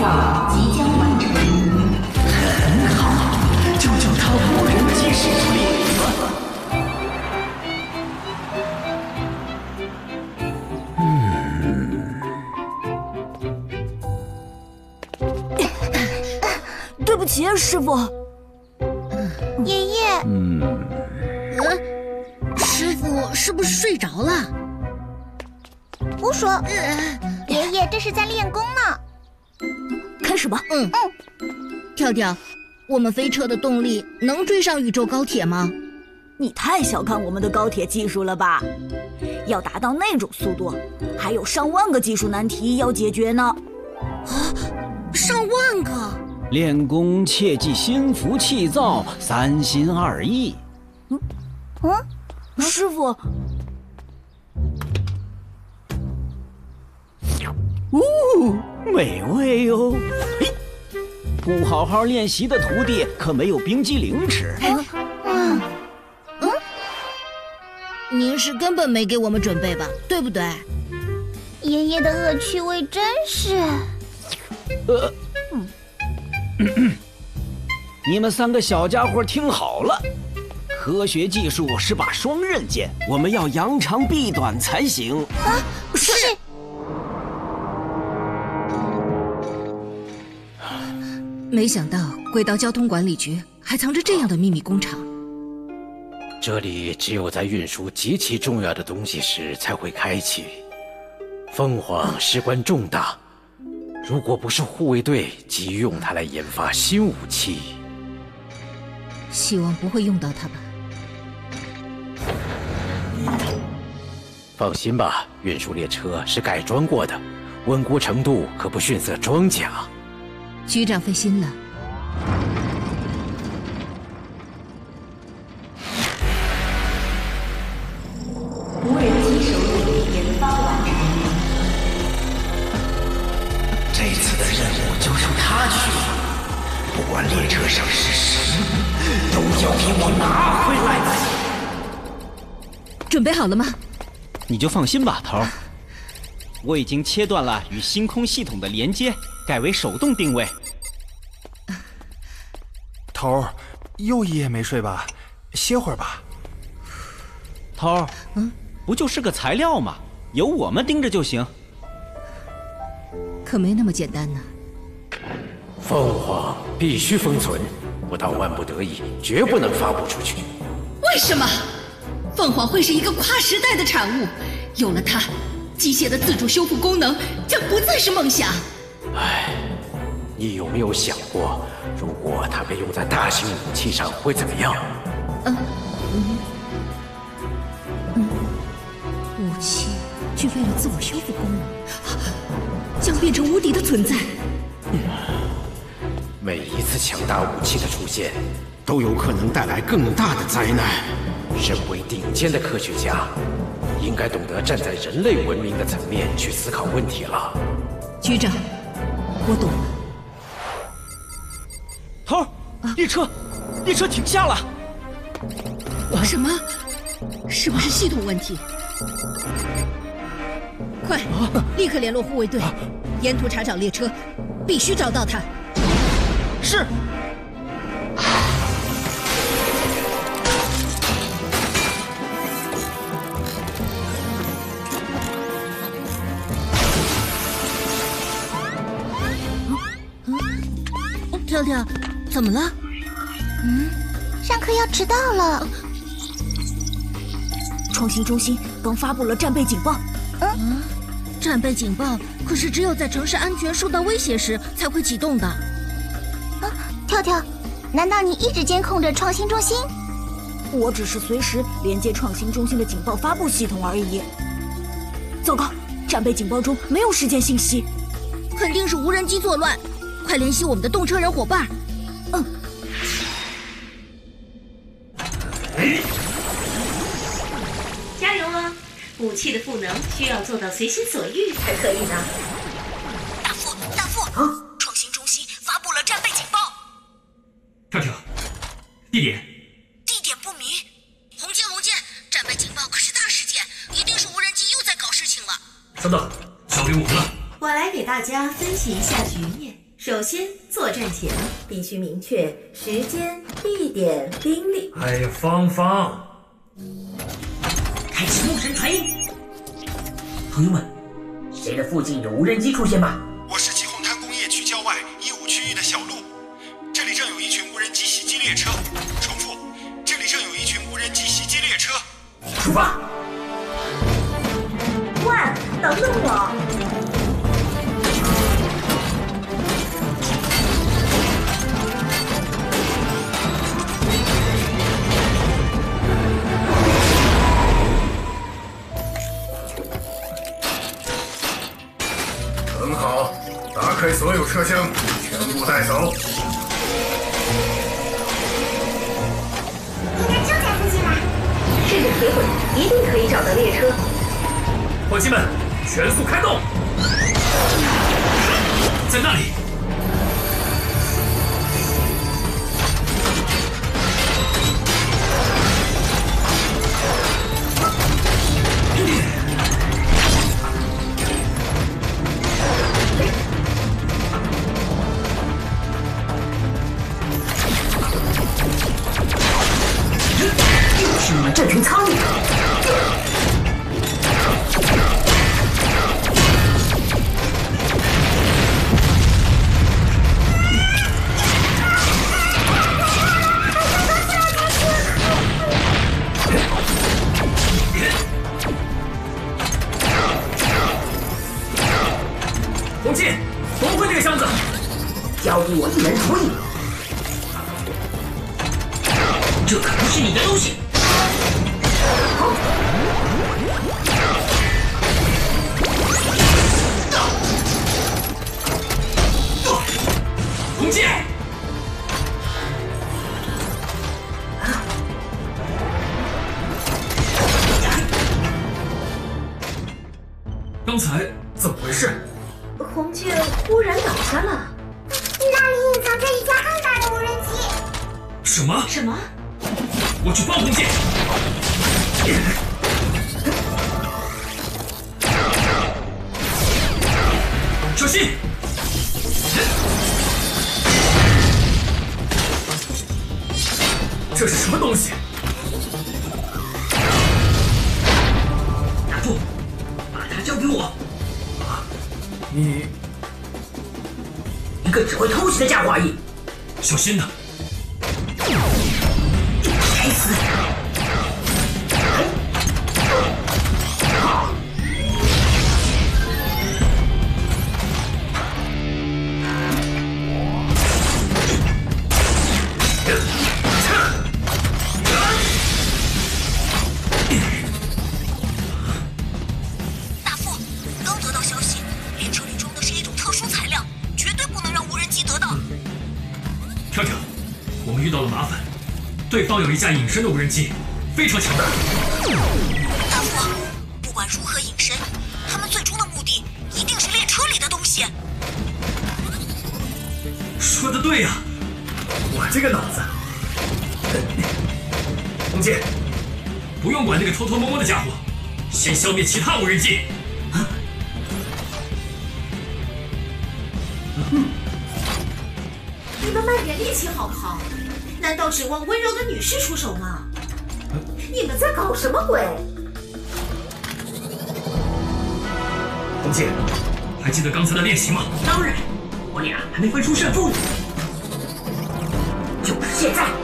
造即将完成。很好，就叫它无人机使出力子。对不起，师傅。爷爷，嗯，师傅是不是睡着了？胡说！爷爷这是在练功呢。开始吧。嗯嗯。跳跳，我们飞车的动力能追上宇宙高铁吗？你太小看我们的高铁技术了吧？要达到那种速度，还有上万个技术难题要解决呢。啊，上万个！练功切忌心浮气躁，三心二意。嗯嗯，师傅。呜，美味哟！嘿，不好好练习的徒弟可没有冰激凌吃。嗯嗯，您是根本没给我们准备吧？对不对？爷爷的恶趣味真是……呃。你们三个小家伙听好了，科学技术是把双刃剑，我们要扬长避短才行。啊，是。没想到轨道交通管理局还藏着这样的秘密工厂。这里只有在运输极其重要的东西时才会开启。凤凰事关重大。如果不是护卫队急于用它来研发新武器，希望不会用到它吧。放心吧，运输列车是改装过的，稳固程度可不逊色装甲。局长费心了。无人机手臂研发完成。这次的任务就由他去了，不管列车上是什么，都要给我拿回来。准备好了吗？你就放心吧，头儿。我已经切断了与星空系统的连接，改为手动定位。头儿，又一夜没睡吧？歇会儿吧。头儿，嗯，不就是个材料吗？有我们盯着就行。可没那么简单呢。凤凰必须封存，不到万不得已，绝不能发布出去。为什么？凤凰会是一个跨时代的产物，有了它，机械的自主修复功能将不再是梦想。唉，你有没有想过，如果它被用在大型武器上会怎么样？嗯嗯嗯，武器具备了自我修复功能，将变成无敌的存在。每一次强大武器的出现，都有可能带来更大的灾难。身为顶尖的科学家，应该懂得站在人类文明的层面去思考问题了。局长，我懂了。头儿，列车，列车停下了。什么？是不是系统问题？快，立刻联络护卫队，沿途查找列车，必须找到他。是。跳跳，怎么了？嗯，上课要迟到了。创新中心刚发布了战备警报。嗯，战备警报可是只有在城市安全受到威胁时才会启动的。啊，跳跳，难道你一直监控着创新中心？我只是随时连接创新中心的警报发布系统而已。糟糕，战备警报中没有时间信息，肯定是无人机作乱。快联系我们的动车人伙伴！嗯，加油啊！武器的赋能需要做到随心所欲才可以呢。大副，大副，创新中心发布了战备警报。跳跳，地点？地点不明。红箭，红箭，战备警报可是大事件，一定是无人机又在搞事情了。等等，交给我们了。我来给大家分析一下局面。首先，作战前必须明确时间、地点、兵力。哎呀，芳芳，开启木神传音。朋友们，谁的附近有无人机出现吗？我是吉红滩工业区郊外一五区域的小路，这里正有一群无人机袭击列车。重复，这里正有一群无人机袭击列车。出发！车厢，全部带走。应该就在附近吧？顺着铁轨，一定可以找到列车。伙计们，全速开动！在那里。交给我一人处理。这可不是你的东西！红气！刚才么？什么？我去帮红箭！小心！这是什么东西？打住！把它交给我！你一个只会偷袭的家伙而已。小心呐！一架隐身的无人机，非常强大。大副，不管如何隐身，他们最终的目的一定是列车里的东西。说的对呀、我这个脑子。红姐，不用管那个偷偷摸摸的家伙，先消灭其他无人机。你们卖点力气好不好？难道指望温柔的女士出手吗？你们在搞什么鬼？红姐，还记得刚才的练习吗？当然，我俩还没分出胜负呢。就是现在！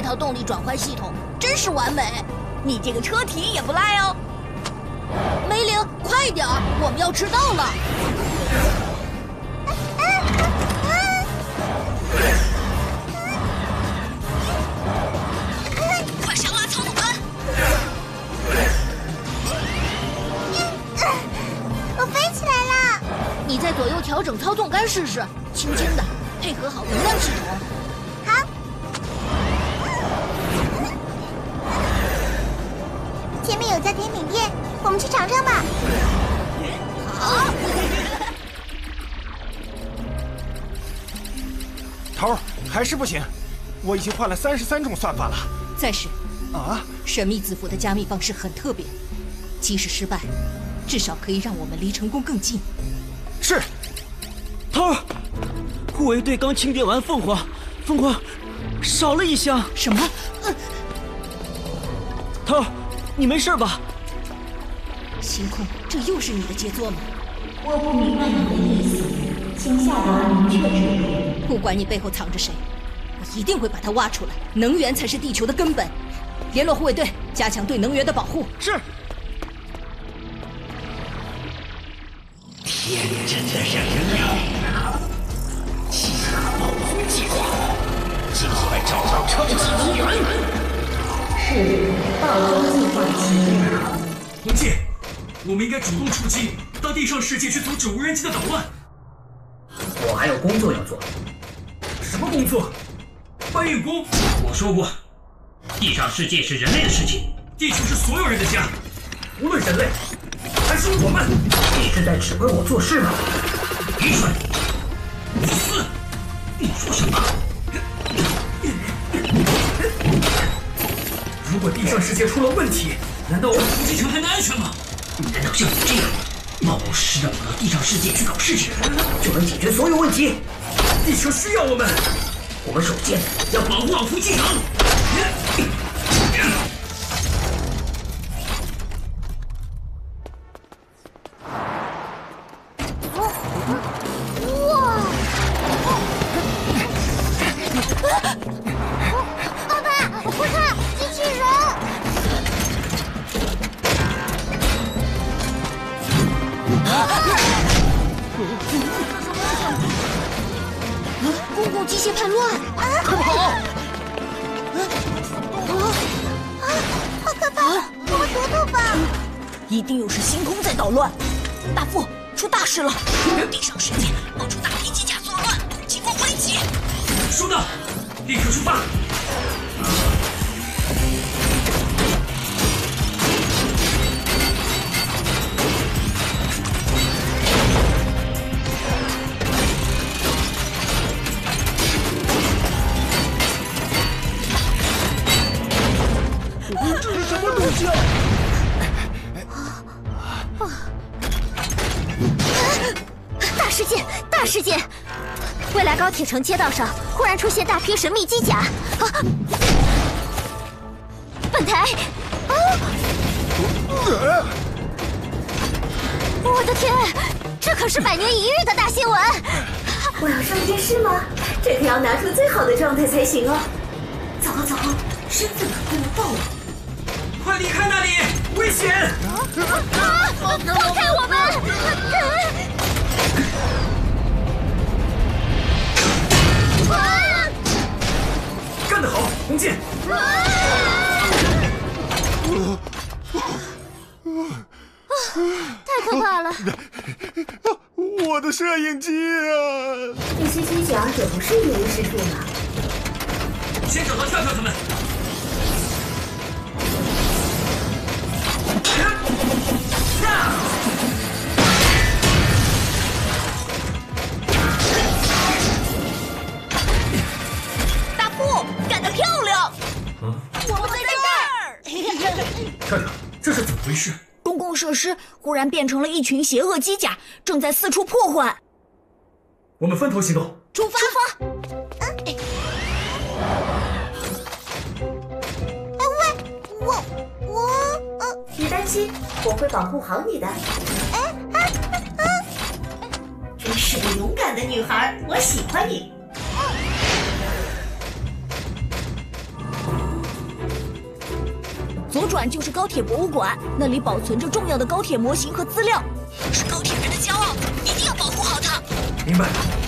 这这套动力转换系统真是完美。你这个车体也不赖哦。梅玲，快点儿，我们要迟到了。快上拉操纵杆！我飞起来了。你在左右调整操纵杆试试，轻轻的，配合好能量系统。前面有家甜品店，我们去尝尝吧。好。头儿还是不行，我已经换了三十三种算法了。再试。啊！神秘字符的加密方式很特别，即使失败，至少可以让我们离成功更近。是。头儿，护卫队刚清点完凤凰，凤凰少了一箱。什么？你没事吧？星空，这又是你的杰作吗？我不明白你的意思，请下达明确指令。不管你背后藏着谁，我一定会把它挖出来。能源才是地球的根本。联络护卫队，加强对能源的保护。是。天真的人类，计划暴风计划，尽快找到超级能源。是，暴风计划启动。红剑，我们应该主动出击，到地上世界去阻止无人机的捣乱。我还有工作要做。什么工作？搬运工。我说过，地上世界是人类的事情，地球是所有人的家，无论人类还是我们。你是在指挥我做事吗？愚蠢！你死！你说什么？如果地上世界出了问题，难道我们伏击城还能安全吗？难道像你这样冒失的跑到地上世界去搞事情，就能解决所有问题？地球需要我们，我们首先要保护好伏击城。共机械叛乱！快跑！啊，啊好可怕！我们躲躲吧。一定又是星空在捣乱。大副，出大事了！地上世界冒出大批机甲作乱，情况危急。收到，立刻出发。城街道上忽然出现大批神秘机甲。啊！本台！啊！我的天，这可是百年一遇的大新闻！我要上电视吗？这可要拿出最好的状态才行哦。走了走了，身份可不能暴露。快离开那里，危险！啊！放开我们！干得好，红剑！太可怕了！我的摄影机啊！这些机甲也不是一无是处嘛。先找到跳跳他们。忽然变成了一群邪恶机甲，正在四处破坏。我们分头行动，出发！出发！哎，喂，我我呃，别担心，我会保护好你的。哎啊啊！真是个勇敢的女孩，我喜欢你。左转就是高铁博物馆，那里保存着重要的高铁模型和资料，是高铁人的骄傲，一定要保护好它。明白。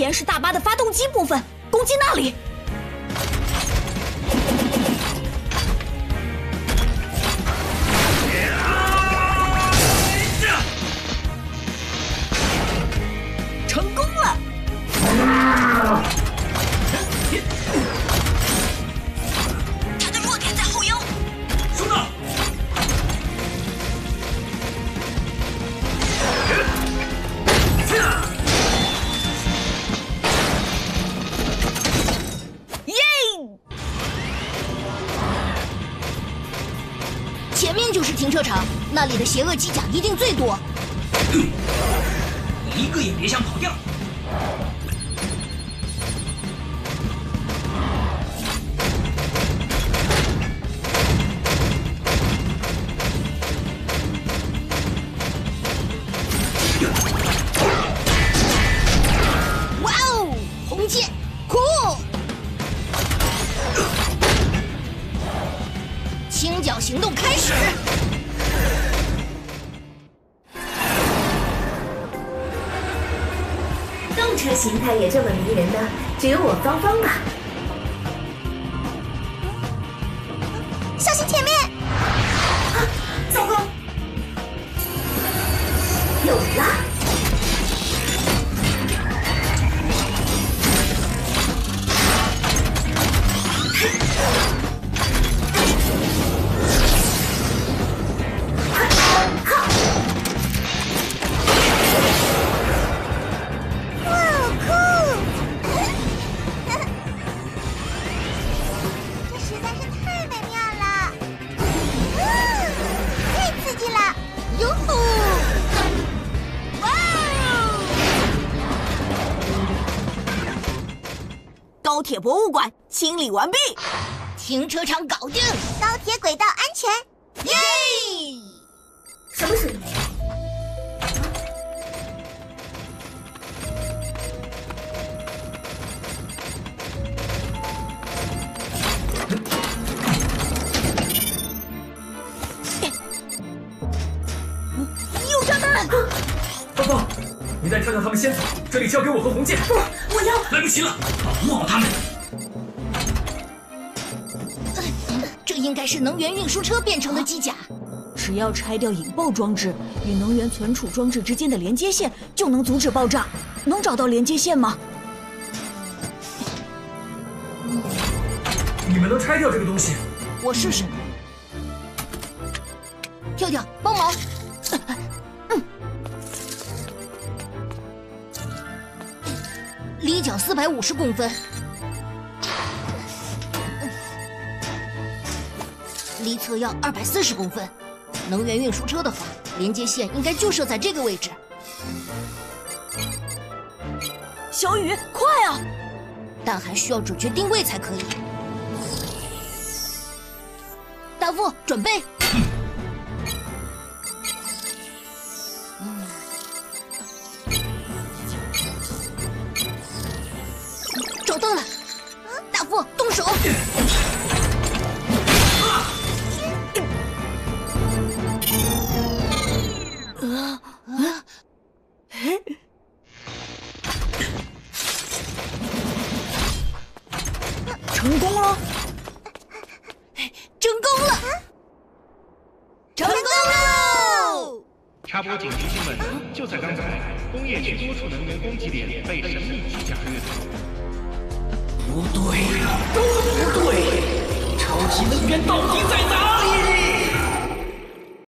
前是大巴的发动机部分，攻击那里。里的邪恶机甲一定最多。一个也别想跑掉！哇哦，红箭，酷！清剿行动开始。形态也这么迷人的，只有我芳芳了。停车场搞定，高铁轨道安全，耶！什么声音？右站们！芳芳，你带跳跳他们先走，这里交给我和红箭。不，我要来不及了，保护好他们。是能源运输车变成的机甲。只要拆掉引爆装置与能源存储装置之间的连接线，就能阻止爆炸。能找到连接线吗？你们能拆掉这个东西？我试试。跳跳，帮忙！嗯离脚四百五十公分，离侧要二百四十公分。能源运输车的话，连接线应该就设在这个位置。小雨，快啊！但还需要准确定位才可以。大副，准备。找到了，大副，动手！